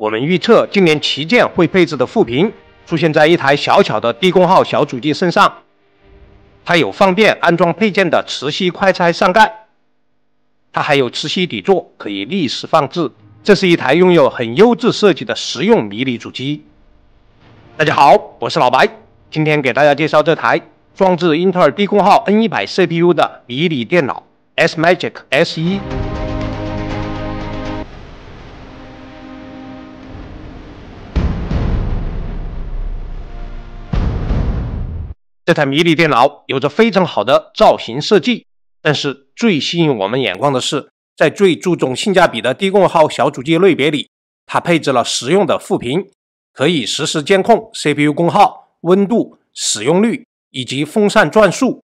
我们预测今年旗舰会配置的副屏出现在一台小巧的低功耗小主机身上。它有方便安装配件的磁吸快拆上盖，它还有磁吸底座，可以立式放置。这是一台拥有很优质设计的实用迷你主机。大家好，我是老白，今天给大家介绍这台装置英特尔低功耗 N100 CPU 的迷你电脑 S-Magic S1。这台迷你电脑有着非常好的造型设计，但是最吸引我们眼光的是，在最注重性价比的低功耗小主机类别里，它配置了实用的副屏，可以实时监控 CPU 功耗、温度、使用率以及风扇转速。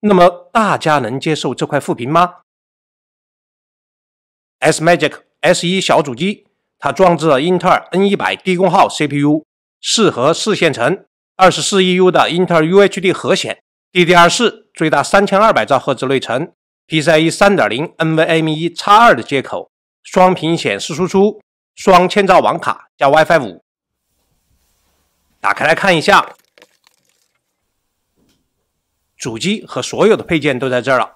那么大家能接受这块副屏吗？S-Magic S1 小主机，它装置了英特尔 N100 低功耗 CPU，适合四线程。二十四 EU 的英特尔 UHD 核显，DDR4 最大三千二百兆赫兹内存，PCIe 三点零 NVMe 叉二的接口，双屏显示输出，双千兆网卡加 WiFi 五。打开来看一下，主机和所有的配件都在这儿了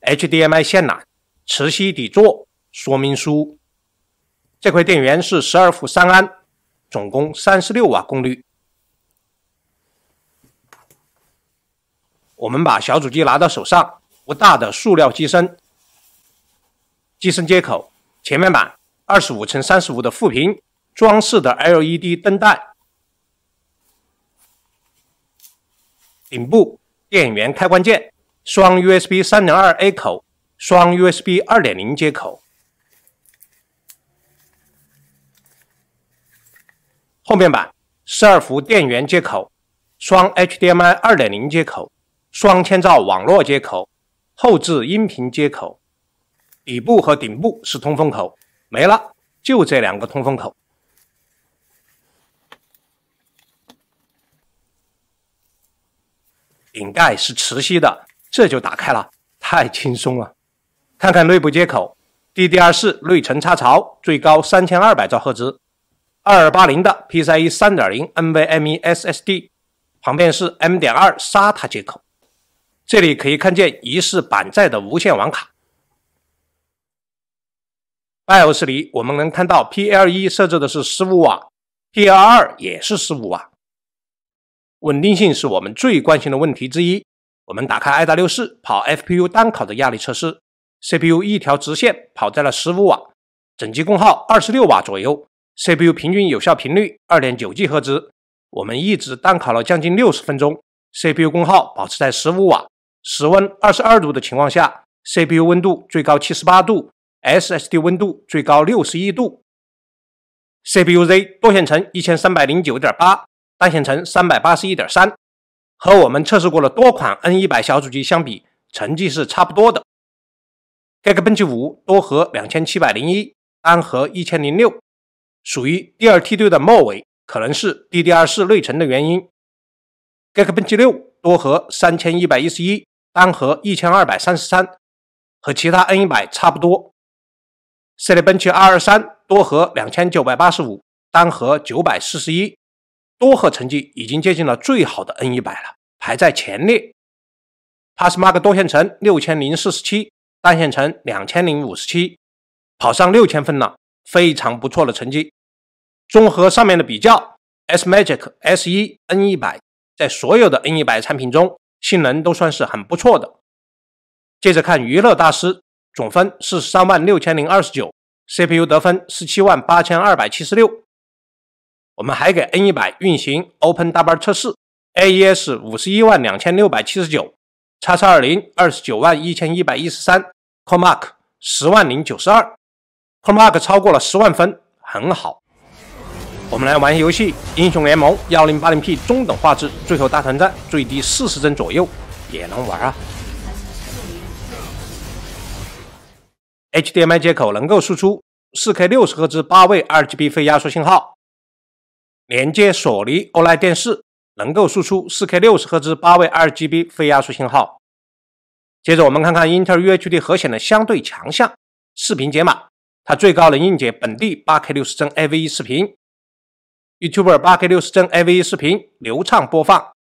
，HDMI 线缆，磁吸底座，说明书。这块电源是十二伏三安，总共三十六瓦功率。我们把小主机拿到手上，不大的塑料机身，机身接口，前面板，二十五乘三十五的副屏，装饰的 LED 灯带，顶部电源开关键，双 USB 三点二 A 口，双 USB 二点零接口，后面板十二伏电源接口，双 HDMI 二点零接口。双千兆网络接口，后置音频接口，底部和顶部是通风口，没了，就这两个通风口。顶盖是磁吸的，这就打开了，太轻松了。看看内部接口，DDR4 内存插槽，最高三千二百兆赫兹，二二八零的 PCIe 三点零 NVMe SSD，旁边是 M 点二 SATA 接口。这里可以看见疑似板载的无线网卡。BIOS 里我们能看到 PL1 设置的是十五瓦，PL2 也是十五瓦。稳定性是我们最关心的问题之一。我们打开 i.6 跑 FPU 单考的压力测试，CPU 一条直线跑在了十五瓦，整机功耗二十六瓦左右，CPU 平均有效频率二点九 G 赫兹。我们一直单考了将近六十分钟，CPU 功耗保持在十五瓦。室温二十二度的情况下，CPU 温度最高七十八度，SSD 温度最高六十一度。CPU Z 多线程一千三百零九点八，单线程三百八十一点三，和我们测试过的多款 N 一百小主机相比，成绩是差不多的。Geekbench 五多核两千七百零一，单核一千零六，属于第二梯队的末尾，可能是 DDR4 内存的原因。Geekbench 六多核三千一百一十一。单核一千二百三十三，和其他 N 一百差不多。Cinebench 二二三多核两千九百八十五，单核九百四十一，多核成绩已经接近了最好的 N 一百了，排在前列。Passmark 多线程六千零四十七，单线程两千零五十七，跑上六千分了，非常不错的成绩。综合上面的比较，S-Magic S1 N 一百在所有的 N 一百产品中。性能都算是很不错的。接着看娱乐大师，总分四十三万六千零二十九，CPU 得分十七万八千二百七十六。我们还给 N 一百运行 OpenW 测试，AES 五十一万两千六百七十九，叉叉二零二十九万一千一百一十三，CoreMark 十万零九十二，CoreMark 超过了十万分，很好。我们来玩游戏《英雄联盟》幺零八零 P 中等画质，最后大团战最低四十帧左右也能玩啊！HDMI 接口能够输出四 K 六十赫兹八位 RGB 非压缩信号，连接索尼 OLED 电视能够输出四 K 六十赫兹八位 RGB 非压缩信号。接着我们看看英特尔 UHD 核显的相对强项——视频解码它最高能硬解本地 8K 60帧 AV1 视频，YouTube 8K 60帧 AV 视频流畅播放。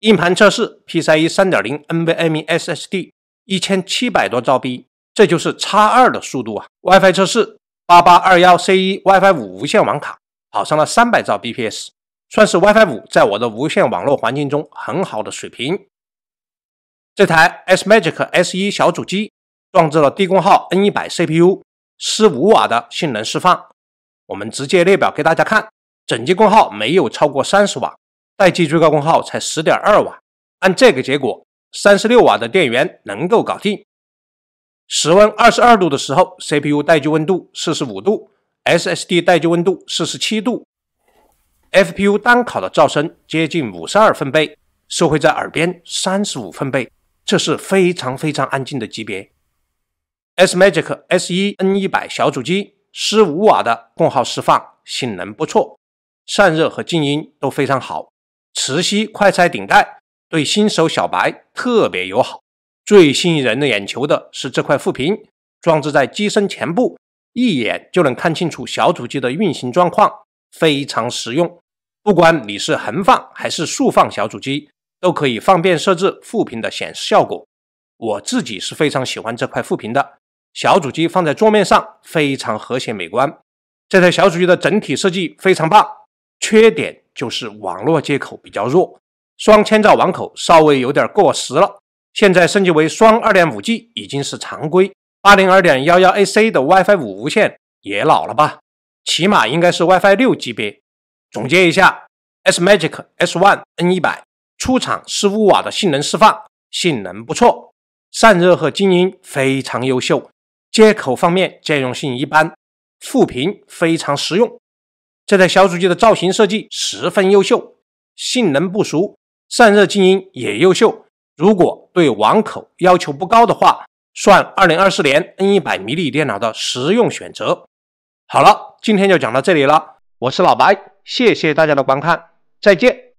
硬盘测试 PCIe 3.0 NVMe SSD 一千七百多兆 B，这就是 X 二的速度啊！WiFi 测试 8821C1 WiFi 五无线网卡跑上了三百兆 bps，算是 WiFi 五在我的无线网络环境中很好的水平。这台 SMagic S1 小主机装置了低功耗 N100 CPU，十五瓦的性能释放。我们直接列表给大家看，整机功耗没有超过三十瓦，待机最高功耗才十点二瓦。按这个结果，三十六瓦的电源能够搞定。室温二十二度的时候，CPU 待机温度四十五度，SSD 待机温度四十七度，FPU 单烤的噪声接近五十二分贝，收回在耳边三十五分贝。这是非常非常安静的级别。SMagic S1 N100 小主机，十五瓦的功耗释放，性能不错，散热和静音都非常好。磁吸快拆顶盖对新手小白特别友好。最吸引人的眼球的是这块副屏，装置在机身前部，一眼就能看清楚小主机的运行状况，非常实用。不管你是横放还是竖放小主机。都可以方便设置副屏的显示效果。我自己是非常喜欢这块副屏的，小主机放在桌面上非常和谐美观。这台小主机的整体设计非常棒，缺点就是网络接口比较弱，双千兆网口稍微有点过时了。现在升级为双二点五 G 已经是常规，八零二点幺幺 AC 的 WiFi 五无线也老了吧？起码应该是 WiFi 六级别。总结一下，SMagic S One N 一百。出厂十五瓦的性能释放，性能不错，散热和静音非常优秀。接口方面兼容性一般，副屏非常实用。这台小主机的造型设计十分优秀，性能不俗，散热静音也优秀。如果对网口要求不高的话，算二零二四年 N 一百迷你电脑的实用选择。好了，今天就讲到这里了。我是老白，谢谢大家的观看，再见。